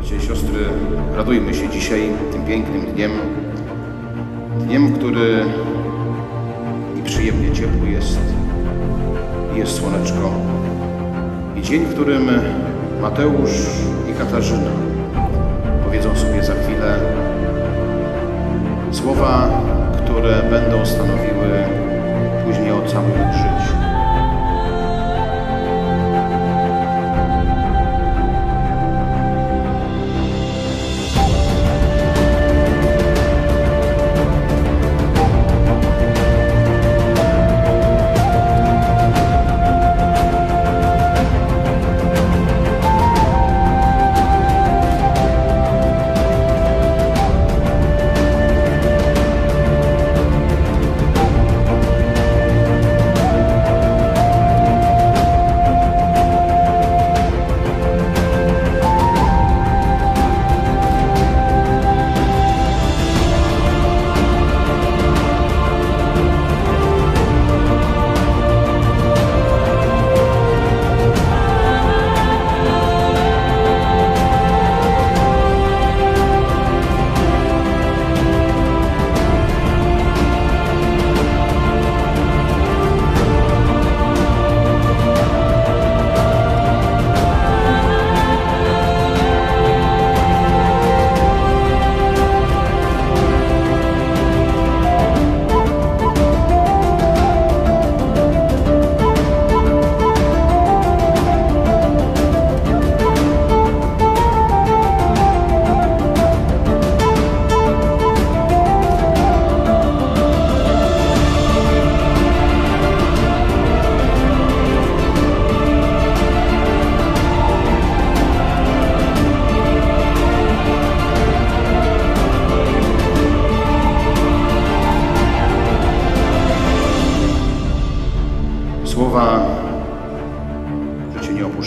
Bracia i siostry, radujmy się dzisiaj tym pięknym dniem. Dniem, który i przyjemnie ciepły jest, i jest słoneczko. I dzień, w którym Mateusz i Katarzyna powiedzą sobie za chwilę słowa, które będą stanowiły później o całym ich życiu.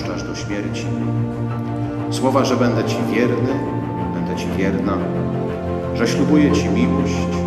Że Cię nie opuszczasz do śmierci. Słowa, że będę Ci wierny, będę Ci wierna, że ślubuję Ci miłość,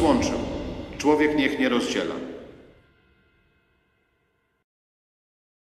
złączył, człowiek niech nie rozdziela.